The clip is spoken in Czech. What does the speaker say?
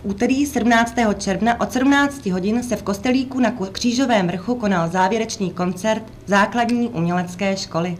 V úterý 17. června od 17 hodin se v kostelíku na Křížovém vrchu konal závěrečný koncert základní umělecké školy.